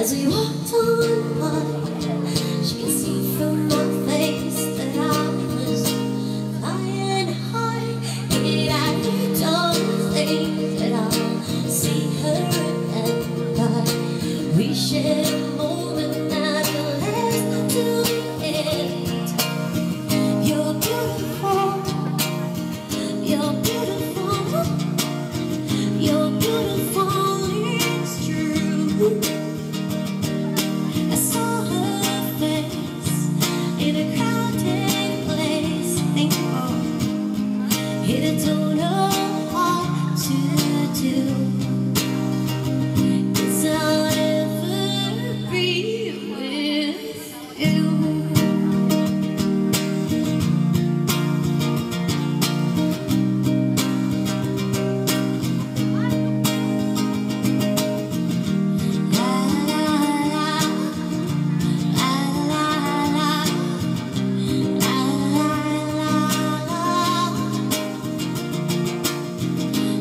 As we walked on by, she could see from my face that I was flying high. And I don't think that I'll see her again. I. We shared a moment that will last to the end. You're beautiful. You're beautiful. You're beautiful. It's true.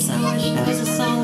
So much. That was a song